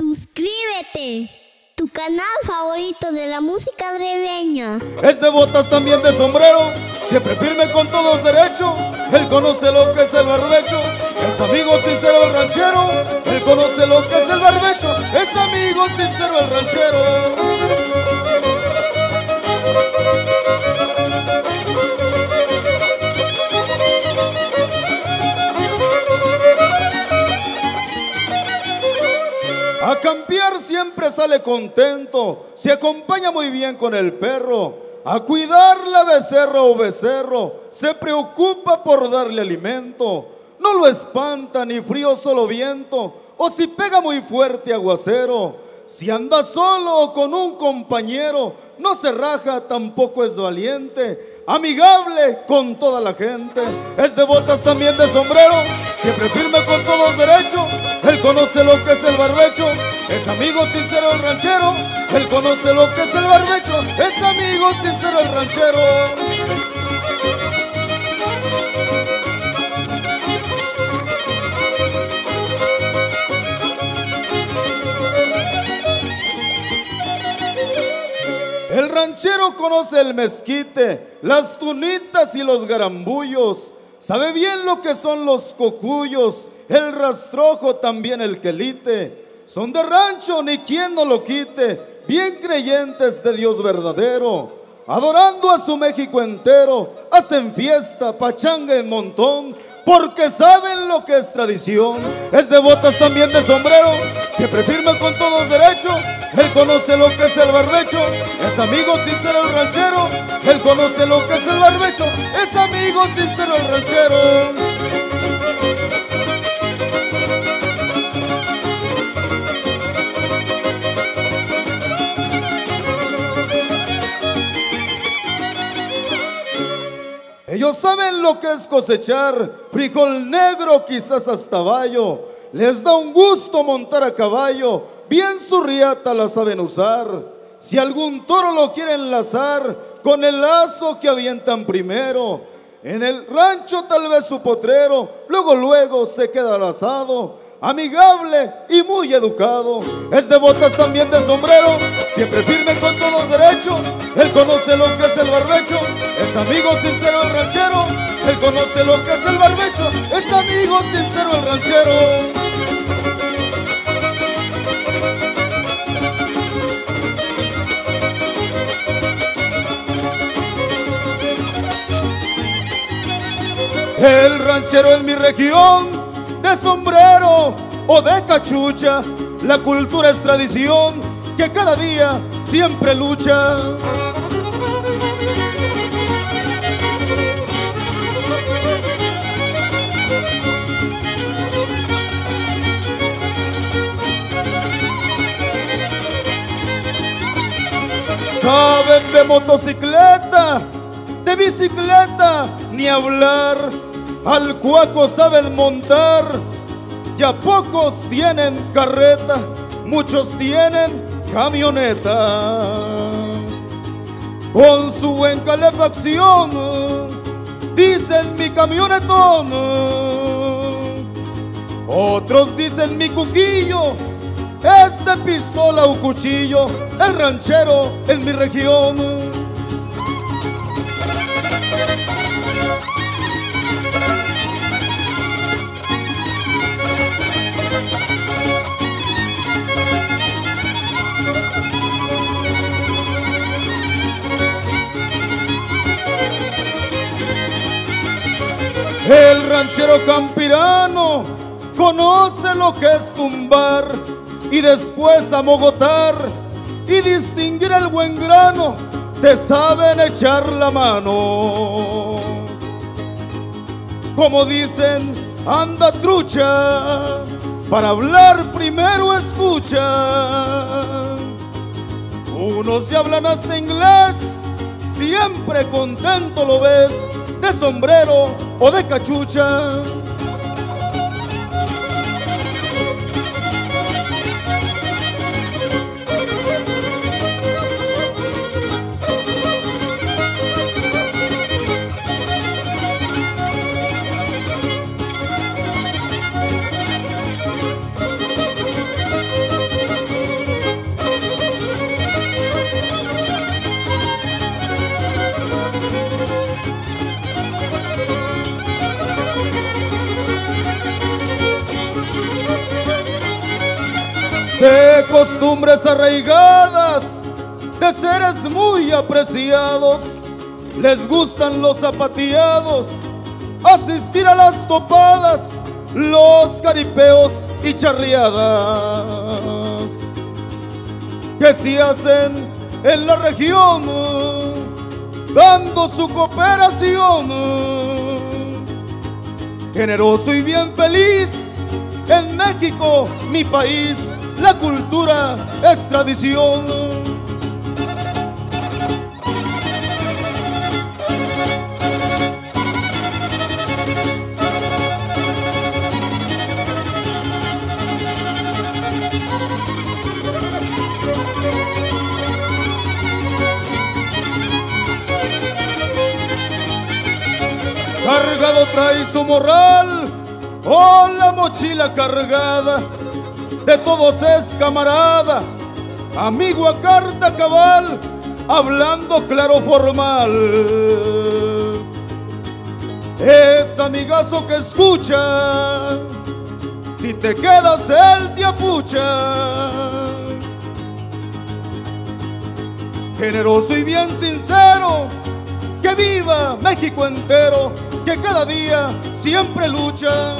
Suscríbete, tu canal favorito de la música dreveña. Es de botas también de sombrero, siempre firme con todos derechos. Él conoce lo que es el barbecho, es amigo sincero el ranchero. Él conoce lo que es el barbecho, es amigo sincero el ranchero. Siempre sale contento, se acompaña muy bien con el perro. A cuidarla becerro o becerro, se preocupa por darle alimento. No lo espanta ni frío solo viento, o si pega muy fuerte aguacero. Si anda solo o con un compañero, no se raja, tampoco es valiente. Amigable con toda la gente, es de botas también de sombrero, siempre firme con todos derechos. Él conoce lo que es el barbecho, es amigo sincero el ranchero. Él conoce lo que es el barbecho, es amigo sincero el ranchero. El ranchero conoce el mezquite, las tunitas y los garambullos. Sabe bien lo que son los cocuyos, el rastrojo, también el quelite. Son de rancho, ni quien no lo quite. Bien creyentes de Dios verdadero. Adorando a su México entero. Hacen fiesta, pachanga en montón. Porque saben lo que es tradición. Es de botas también de sombrero. Siempre firme con todos derechos. Él conoce lo que es el barbecho. Es amigo sincero el ranchero. Él conoce lo que es el barbecho. Es amigo sincero el ranchero. Saben lo que es cosechar frijol negro, quizás hasta caballo. Les da un gusto montar a caballo, bien su riata la saben usar. Si algún toro lo quiere enlazar con el lazo que avientan primero, en el rancho tal vez su potrero, luego luego se queda lazado amigable y muy educado. Es de botas también de sombrero, siempre firme con todos derechos. Él conoce lo que es el barbecho, es amigo sincero el ranchero. Él conoce lo que es el barbecho, es amigo sincero el ranchero. El ranchero en mi región de sombrero o de cachucha. La cultura es tradición que cada día siempre lucha. Saben de motocicleta, de bicicleta, ni hablar al cuaco saben montar, ya pocos tienen carreta, muchos tienen camioneta. Con su buen calefacción, dicen mi camionetón. Otros dicen mi cuquillo, es de pistola o cuchillo, el ranchero en mi región. Ranchero campirano conoce lo que es tumbar y después amogotar y distinguir el buen grano, te saben echar la mano. Como dicen, anda trucha, para hablar primero escucha. Unos ya hablan hasta inglés, siempre contento lo ves de sombrero o de cachucha. Costumbres arraigadas, de seres muy apreciados. Les gustan los zapateados, asistir a las topadas, los caripeos y charreadas que se hacen en la región, dando su cooperación. Generoso y bien feliz, en México, mi país, la cultura es tradición. Cargado trae su morral, o la mochila cargada, de todos es camarada, amigo a carta cabal, hablando claro formal. Es amigazo que escucha, si te quedas él te apucha. Generoso y bien sincero, que viva México entero, que cada día siempre lucha.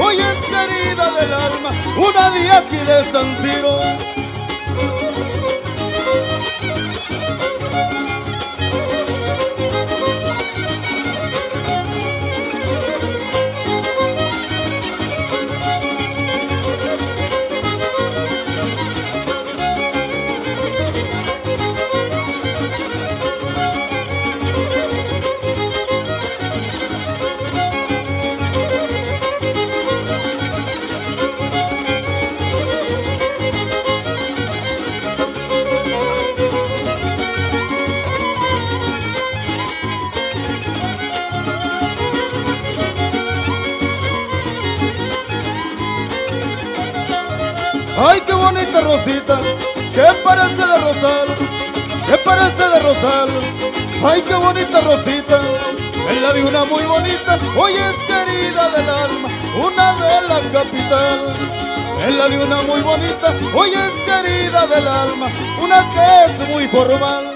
hoy es querida del alma, una de aquí de San Ciro. Capital. Es la de una muy bonita, hoy es querida del alma, una que es muy formal.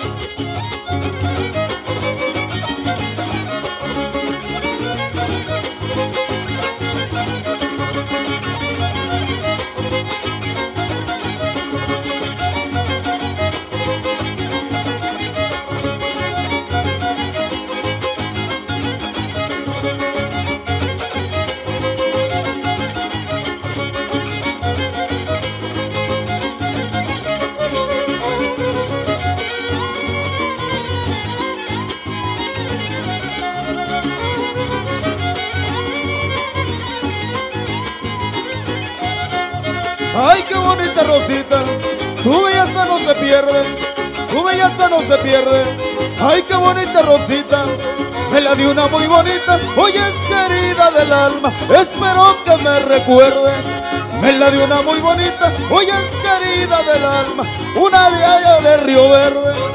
Pierde. Ay, qué bonita Rosita, me la dio una muy bonita, hoy es querida del alma, espero que me recuerde. Me la dio una muy bonita, hoy es querida del alma, una de de Río Verde.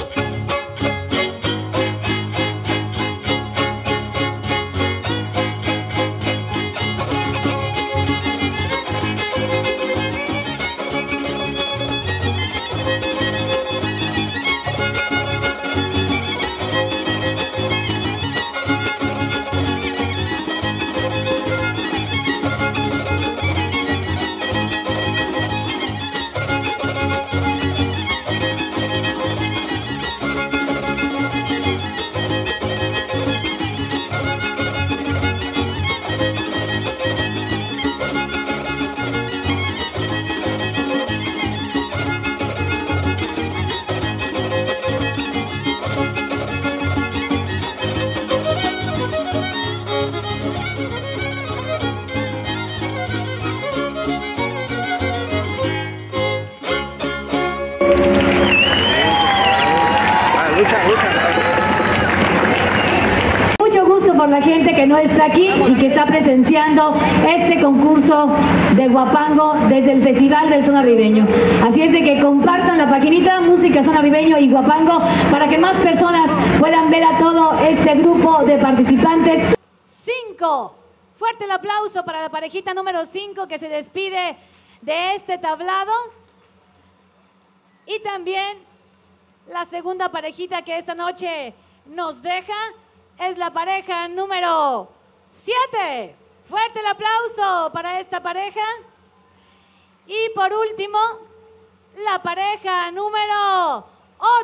La gente que no está aquí y que está presenciando este concurso de Guapango desde el Festival del Zona Ribeño. Así es de que compartan la paginita Música Zona Ribeño y Guapango para que más personas puedan ver a todo este grupo de participantes. Cinco. Fuerte el aplauso para la parejita número 5 que se despide de este tablado. Y también la segunda parejita que esta noche nos deja es la pareja número 7. Fuerte el aplauso para esta pareja. Y por último, la pareja número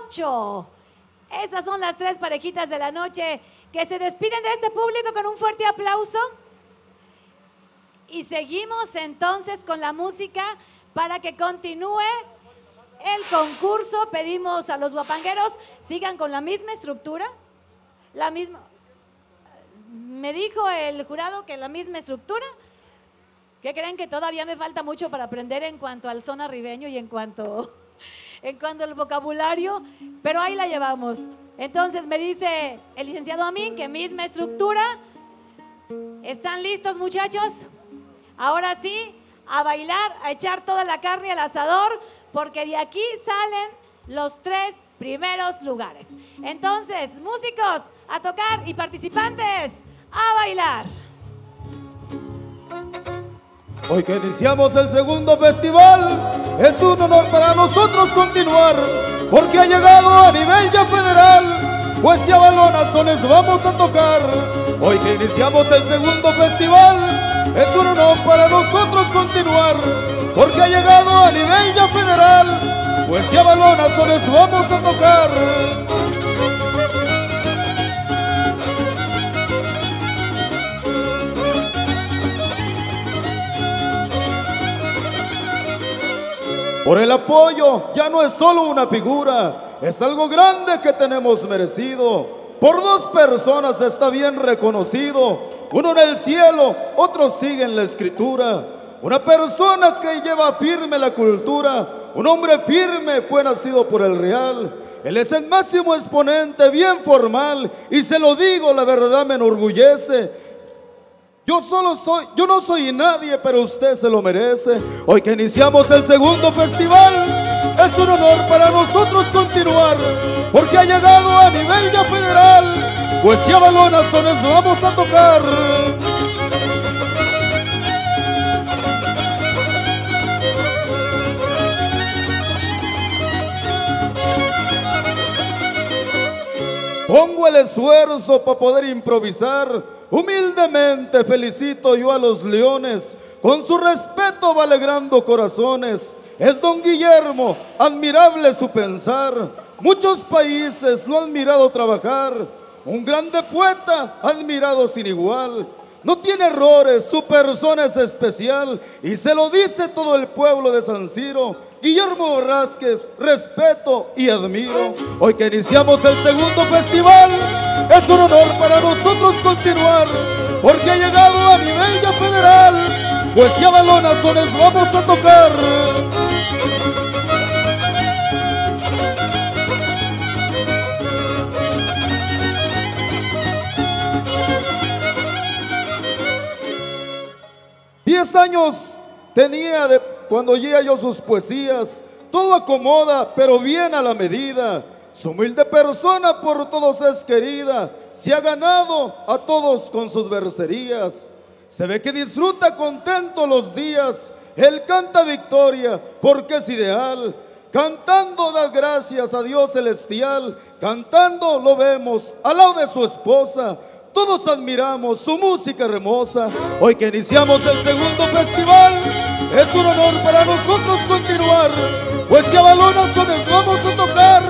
8. Esas son las tres parejitas de la noche que se despiden de este público con un fuerte aplauso. Y seguimos entonces con la música para que continúe el concurso. Pedimos a los guapangueros sigan con la misma estructura, la misma. Me dijo el jurado que la misma estructura. ¿Qué creen que todavía me falta mucho para aprender en cuanto al zona ribeño y en cuanto, en cuanto al vocabulario? Pero ahí la llevamos. Entonces me dice el licenciado Amin que misma estructura. ¿Están listos muchachos? Ahora sí, a bailar, a echar toda la carne al asador, porque de aquí salen los tres primeros lugares. Entonces, músicos, a tocar y participantes, a bailar. Hoy que iniciamos el segundo festival, es un honor para nosotros continuar, porque ha llegado a nivel ya federal, pues ya balonazones vamos a tocar. Hoy que iniciamos el segundo festival, es un honor para nosotros continuar, porque ha llegado a nivel ya federal, pues ya balonazones vamos a tocar. Por el apoyo ya no es solo una figura, es algo grande que tenemos merecido. Por dos personas está bien reconocido uno en el cielo, otro sigue en la escritura. Una persona que lleva firme la cultura, un hombre firme fue nacido por el real. Él es el máximo exponente, bien formal, y se lo digo, la verdad me enorgullece. Yo solo soy, yo no soy nadie, pero usted se lo merece. Hoy que iniciamos el segundo festival, es un honor para nosotros continuar, porque ha llegado a nivel ya federal pues ya balonazones vamos a tocar. Pongo el esfuerzo para poder improvisar. Humildemente felicito yo a los leones. Con su respeto va alegrando corazones. Es don Guillermo, admirable su pensar. Muchos países lo han mirado trabajar un grande poeta admirado sin igual. No tiene errores, su persona es especial y se lo dice todo el pueblo de San Ciro. Guillermo Borrasquez, respeto y admiro. Hoy que iniciamos el segundo festival, es un honor para nosotros continuar, porque ha llegado a nivel ya federal, pues ya balonazones vamos a tocar. Diez años tenía de cuando yo sus poesías. Todo acomoda, pero bien a la medida. Su humilde persona por todos es querida. Se ha ganado a todos con sus verserías. Se ve que disfruta contento los días. Él canta victoria porque es ideal. Cantando da gracias a Dios celestial. Cantando lo vemos al lado de su esposa. Todos admiramos su música hermosa. Hoy que iniciamos el segundo festival, es un honor para nosotros continuar, pues que a balonazones vamos a tocar,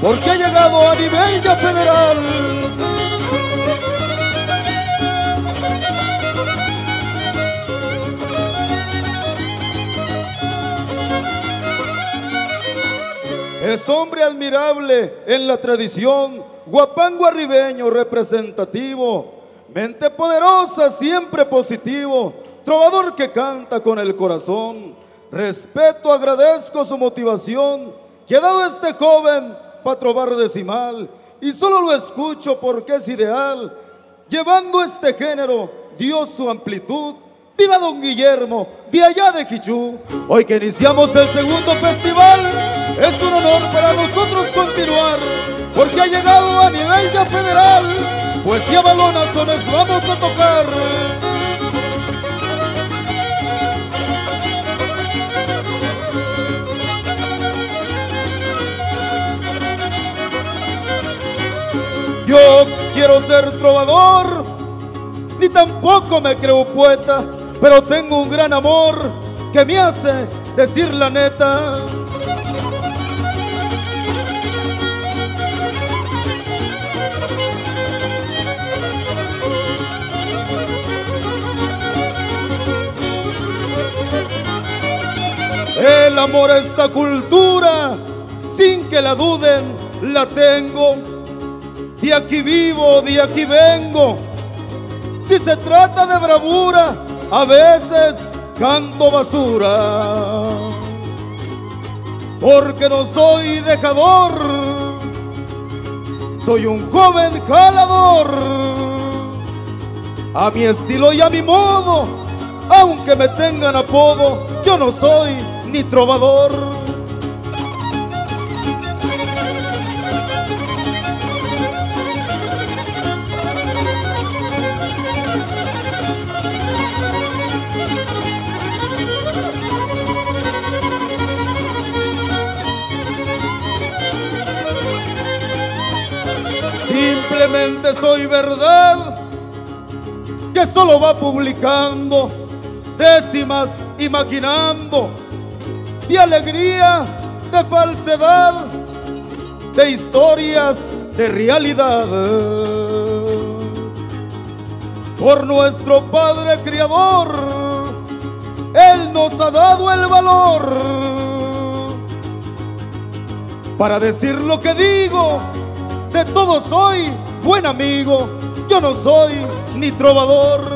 porque ha llegado a nivel ya federal. Es hombre admirable en la tradición Guapango arribeño representativo, mente poderosa, siempre positivo, trovador que canta con el corazón. Respeto, agradezco su motivación que ha dado este joven para trobar decimal y solo lo escucho porque es ideal. llevando este género, dio su amplitud. Viva Don Guillermo, de allá de Quichú. Hoy que iniciamos el segundo festival, es un honor para nosotros continuar, porque ha llegado a nivel ya federal. Poesía balonazones vamos a tocar. Yo quiero ser trovador, ni tampoco me creo poeta, pero tengo un gran amor que me hace decir la neta. El amor a esta cultura, sin que la duden, la tengo. De aquí vivo, de aquí vengo. Si se trata de bravura, a veces canto basura. Porque no soy dejador, soy un joven jalador. A mi estilo y a mi modo, aunque me tengan apodo, yo no soy ni trovador. Soy verdad que solo va publicando décimas imaginando de alegría, de falsedad, de historias de realidad. Por nuestro Padre Criador, Él nos ha dado el valor para decir lo que digo. De todo soy buen amigo, yo no soy ni trovador.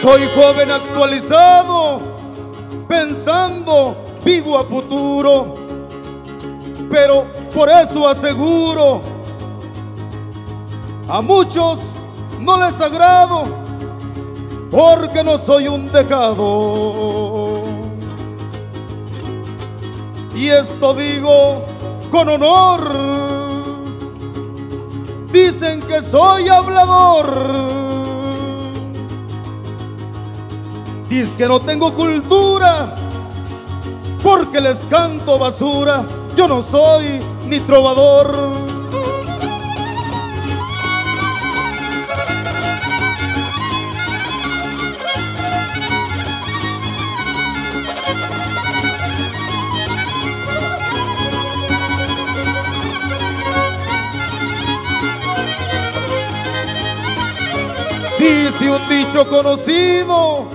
Soy joven actualizado, pensando, vivo a futuro, pero por eso aseguro, a muchos no les agrado, porque no soy un dejado. Y esto digo con honor, dicen que soy hablador. Dice que no tengo cultura porque les canto basura. Yo no soy ni trovador. Dice un dicho conocido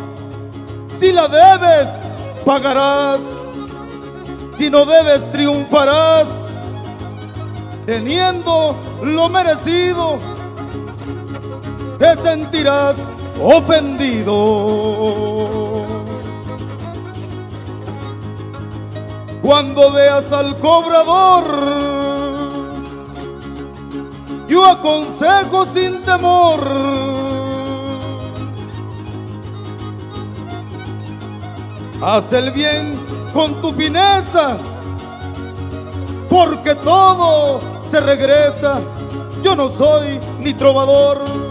si la debes, pagarás. Si no debes, triunfarás. Teniendo lo merecido, te sentirás ofendido. Cuando veas al cobrador, yo aconsejo sin temor Haz el bien con tu fineza, porque todo se regresa. Yo no soy ni trovador.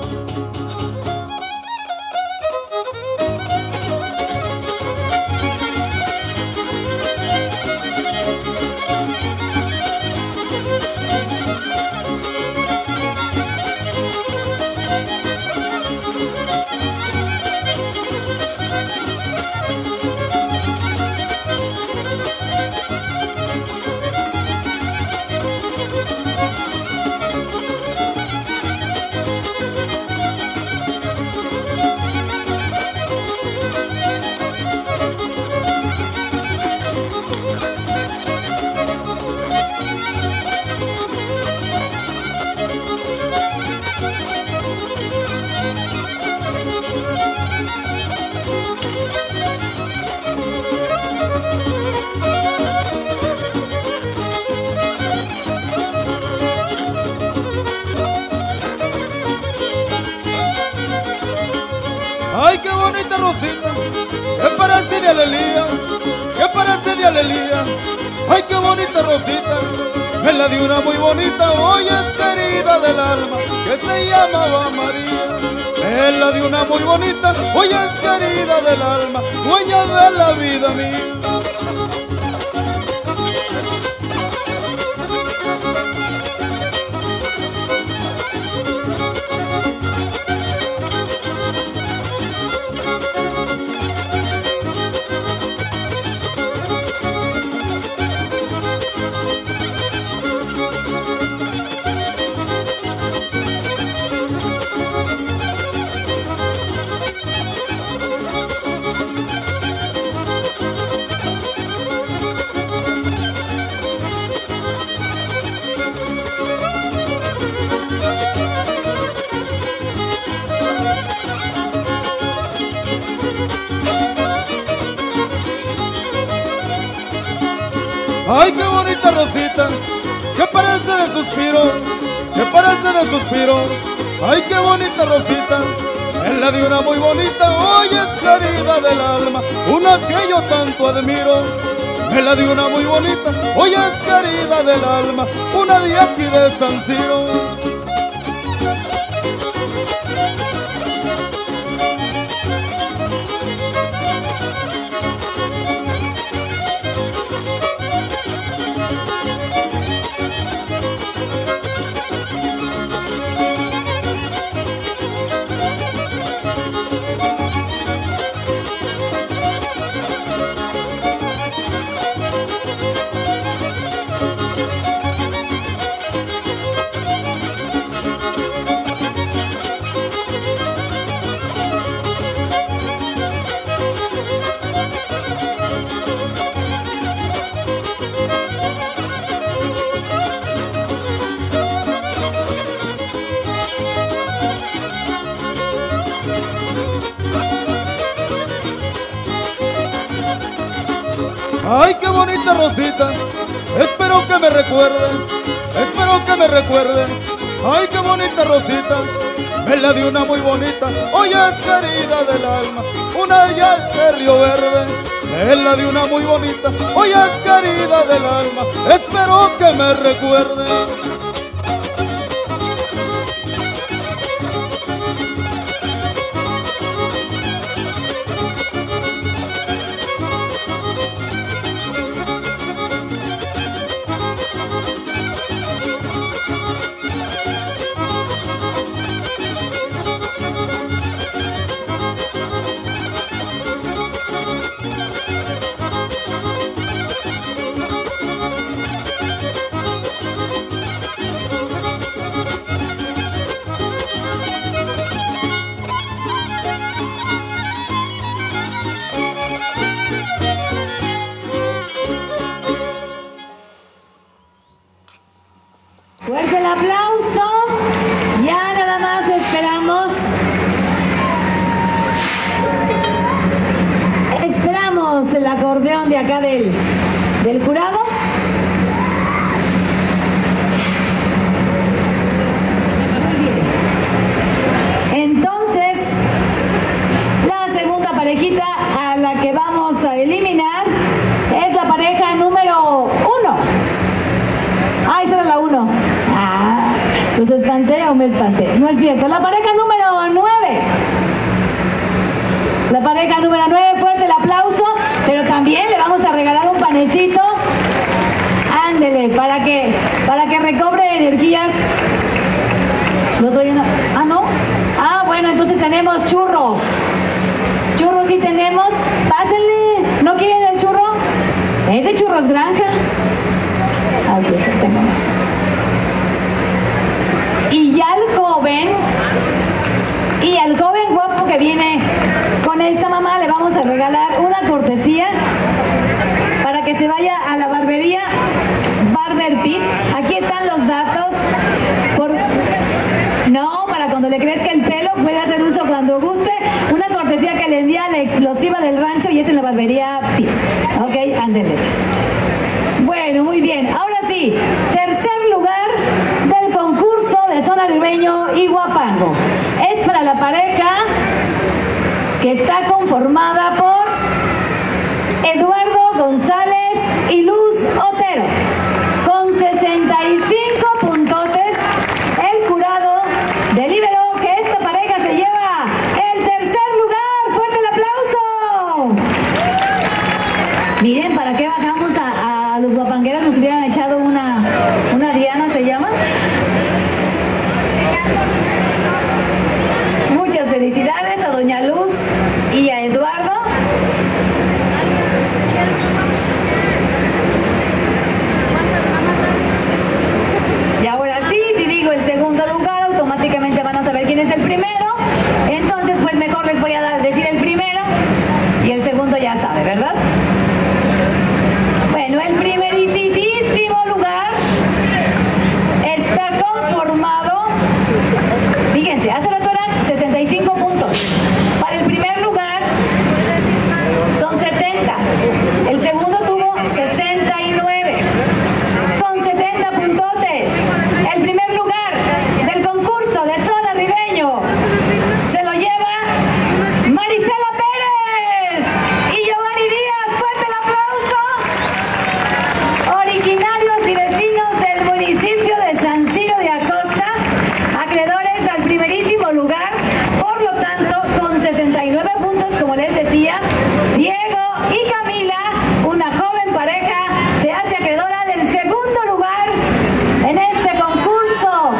Alma, dueña de la vida mía. Suspiro. Ay, qué bonita Rosita, es la de una muy bonita, hoy es querida del alma, una que yo tanto admiro. Es la de una muy bonita, hoy es querida del alma, una de aquí de San. Espero que me recuerde. Ay, qué bonita Rosita, es la de una muy bonita, hoy es querida del alma, una ya de Río Verde. Es la de una muy bonita, hoy es querida del alma, espero que me recuerde. Acordeón de acá del, del jurado. Entonces, la segunda parejita a la que vamos a eliminar es la pareja número uno. Ah, esa era la uno. Ah, ¿los espanté o me espanté? No es cierto. La pareja número nueve. La pareja número nueve, fuerte el aplauso. Pero también le vamos a regalar un panecito. Ándele, para que, para que recobre energías. No doy una- Ah, no. Ah, bueno, entonces tenemos churros. Churros sí tenemos. Pásenle. ¿No quieren el churro? Es de churros granja. Aquí está, tengo esto. Y ya el joven, y al joven guapo viene con esta mamá le vamos a regalar una cortesía para que se vaya a la barbería Barber Pit. Aquí están los datos. Por... No, para cuando le crezca el pelo puede hacer uso cuando guste. Una cortesía que le envía la explosiva del rancho y es en la barbería Pit. Ok, ándele. Bueno, muy bien. Ahora sí, tercer lugar del concurso de Zona Ribeño y Guapango. Es para la que está conformada por Eduardo González y Luz Otero. Con 65 puntotes, el jurado deliberó que esta pareja se lleva el tercer lugar. ¡Fuerte el aplauso! Miren, ¿para qué bajamos a, a los guapangueros? Nos hubieran echado una, una Diana, ¿se llama? Muchas felicidades a Doña Luz y a Eduardo. Y ahora sí, si digo el segundo lugar, automáticamente van a saber quién es el primero. Entonces, pues mejor les voy a dar- decir el primero y el segundo ya sabe, ¿verdad? Bueno, el primerísimo lugar está conformado, fíjense, hace rato eran 65 puntos. Para el primer lugar son 70. El segundo tuvo 69. Con 70 puntotes. El primer lugar del concurso de Zona Ribeño se lo lleva Marisela Pérez y Giovanni Díaz. ¡Fuerte el aplauso! Originarios y vecinos del municipio de San Ciro de Acosta, acreedores al lugar, por lo tanto, con 69 puntos, como les decía, Diego y Camila, una joven pareja, se hace acreedora del segundo lugar en este concurso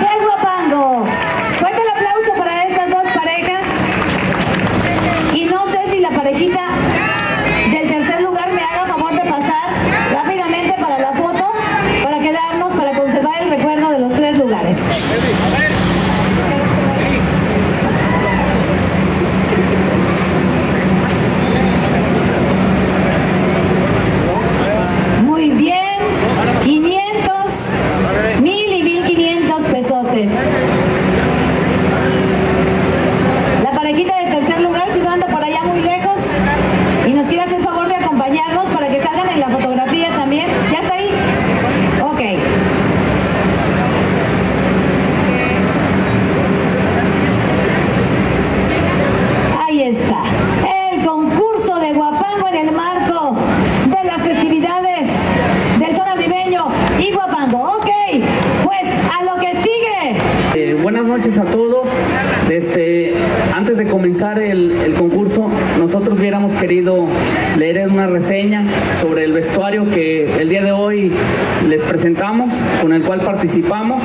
del Guapango. Fuerte el aplauso para estas dos parejas. Y no sé si la parejita del tercer lugar me haga favor de pasar rápidamente para la foto, para quedarnos, para conservar el recuerdo de los tres lugares. Muy bien, 500, 1000 y 1500 pesotes. La parejita de tercer lugar, si no anda por allá muy lejos y nos quiere hacer favor de acompañarnos para que salgan en la fotografía también. ¿Ya está ahí? Ok. Ahí está. El concurso de Guapango en el marco de las festividades del Zona Ribeño y Guapango. Ok, pues a lo que sigue. Eh, buenas noches a todos. Este, antes de el concurso, nosotros hubiéramos querido leer una reseña sobre el vestuario que el día de hoy les presentamos, con el cual participamos.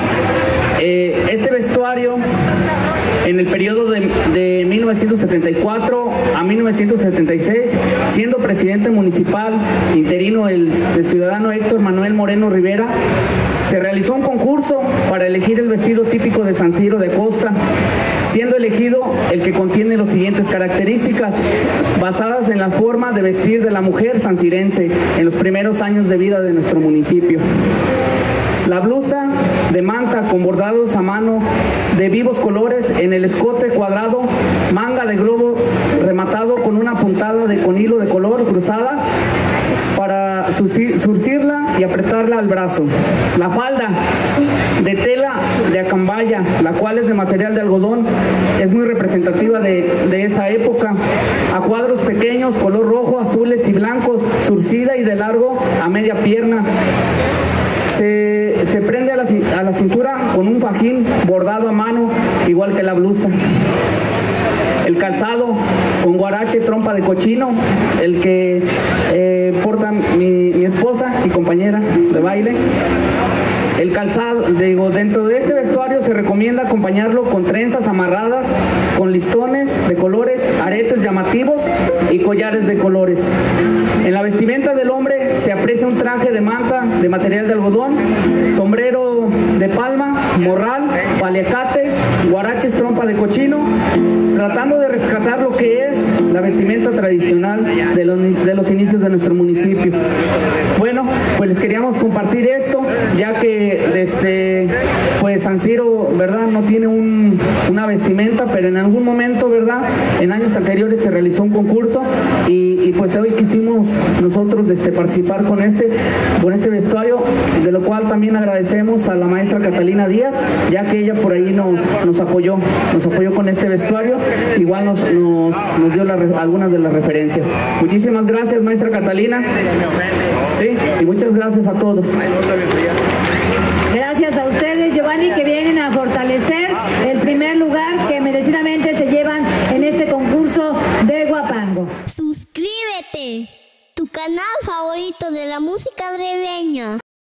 Eh, este vestuario, en el periodo de, de 1974 a 1976, siendo presidente municipal interino el, el ciudadano Héctor Manuel Moreno Rivera, se realizó un concurso para elegir el vestido típico de San Ciro de Costa, siendo elegido el que contiene las siguientes características, basadas en la forma de vestir de la mujer sancirense en los primeros años de vida de nuestro municipio. La blusa de manta con bordados a mano de vivos colores en el escote cuadrado, manga de globo rematado con una puntada de con hilo de color cruzada para surci- surcirla y apretarla al brazo. La falda de tela de acambaya, la cual es de material de algodón, es muy representativa de, de esa época. A cuadros pequeños, color rojo, azules y blancos, surcida y de largo a media pierna. Se, se prende a la, a la cintura con un fajín bordado a mano, igual que la blusa. El calzado con guarache, trompa de cochino, el que eh, porta mi, mi esposa y compañera de baile. El calzado, digo, dentro de este vestuario se recomienda acompañarlo con trenzas amarradas, con listones de colores, aretes llamativos y collares de colores. En la vestimenta del hombre se aprecia un traje de manta de material de algodón, sombrero de palma, morral, paliacate, guaraches, trompa de cochino, tratando de rescatar lo que vestimenta tradicional de los, de los inicios de nuestro municipio. Bueno, pues les queríamos compartir esto, ya que este, pues San Ciro, ¿verdad? No tiene un, una vestimenta, pero en algún momento, ¿verdad? En años anteriores se realizó un concurso y, y pues hoy quisimos nosotros este, participar con este, con este vestuario, de lo cual también agradecemos a la maestra Catalina Díaz, ya que ella por ahí nos, nos apoyó, nos apoyó con este vestuario, igual nos, nos, nos dio la, algunas de las referencias. Muchísimas gracias, maestra Catalina. Sí, y muchas gracias a todos. Gracias a ustedes, Giovanni, que vienen a fortalecer el primer lugar que merecidamente se llevan en este concurso de Guapango. Suscríbete, tu canal favorito de la música dreveña.